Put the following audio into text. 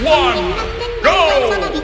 one, go!